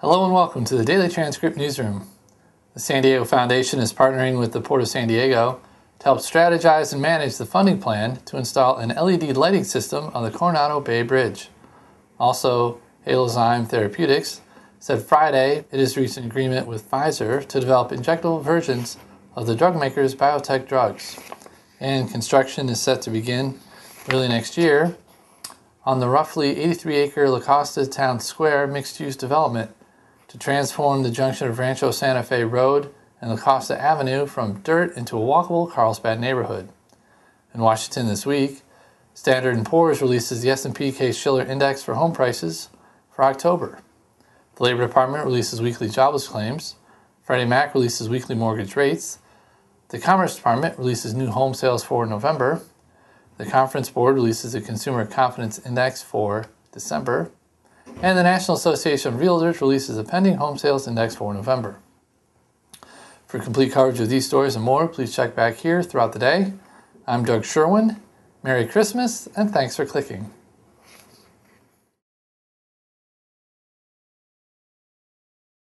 Hello and welcome to the Daily Transcript Newsroom. The San Diego Foundation is partnering with the Port of San Diego to help strategize and manage the funding plan to install an LED lighting system on the Coronado Bay Bridge. Also, Halozyme Therapeutics said Friday it has reached an agreement with Pfizer to develop injectable versions of the drug maker's biotech drugs. And construction is set to begin early next year on the roughly 83 acre La Costa Town Square mixed use development to transform the junction of Rancho Santa Fe Road and La Costa Avenue from dirt into a walkable Carlsbad neighborhood. In Washington this week, Standard & Poor's releases the S&P Case-Shiller Index for home prices for October. The Labor Department releases weekly jobless claims. Freddie Mac releases weekly mortgage rates. The Commerce Department releases new home sales for November. The Conference Board releases the Consumer Confidence Index for December and the National Association of Realtors releases a pending home sales index for November. For complete coverage of these stories and more, please check back here throughout the day. I'm Doug Sherwin. Merry Christmas, and thanks for clicking.